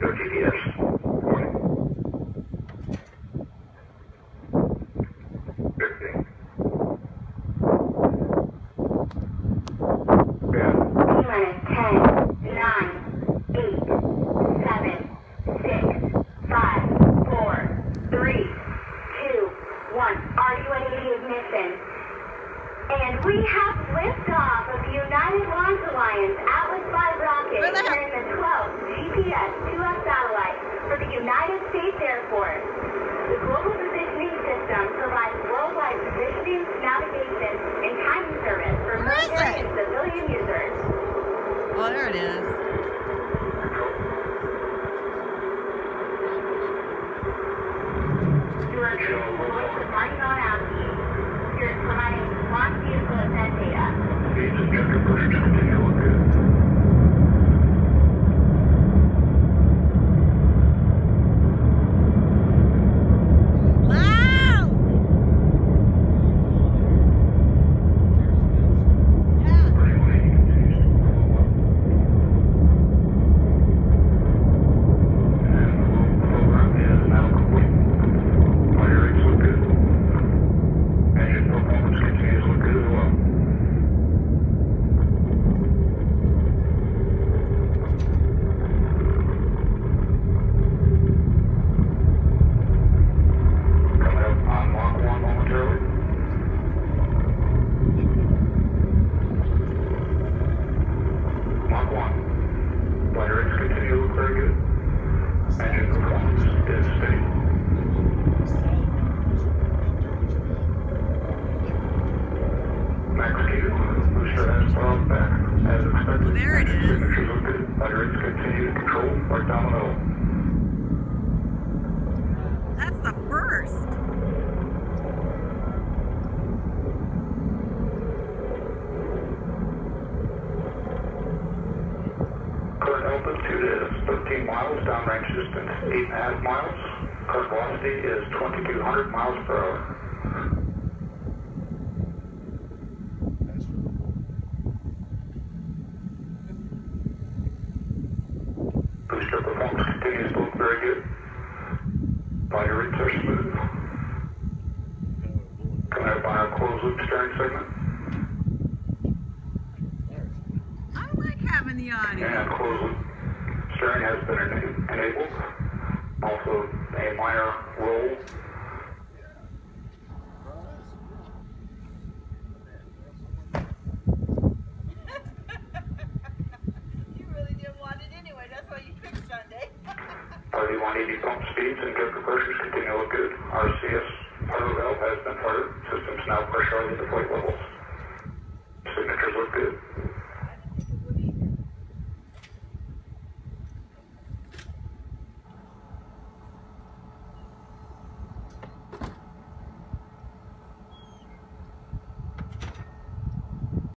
No GPS. Warning. Fifteen. Yeah. T-minus 10, 9, 8, 7, 6, 5, 4, 3, 2, 1. RUNE ignition. And we have liftoff United States Air Force. The Global Positioning System provides worldwide positioning, navigation, and timing service for Where is military it? and civilian users. Oh, there it is. You are deployed to Martin Avenue. You're providing launch vehicle ascent data. Speeds and jet conversions continue to look good. Wow! Yeah. RD-180 continues to perform well. And the load program is now complete. Fire rates look good. Engine performance continues to look good as well. Coming up on Mach 1 momentarily. Mach 1. Flight rates continue to look very good. Engine performance is steady. Max Q, booster has brought back as expected. Well, there it is. Signatures look good. Flight rates continue control the middle. That's the first. Current altitude is 13 miles, downrange distance 8.5 miles. Current velocity is 2,200 miles per hour. Booster performance continues to look very good. Body rates are smooth. Coming up on our closed loop steering segment. I like having the audio. And closed loop steering has been enabled. Also a minor roll. RD-180 pump speeds and jet pressures continue to look good. RCS power valve has been fired. Systems now pressurized to flight levels. Signatures look good.